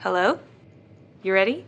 Hello? You ready?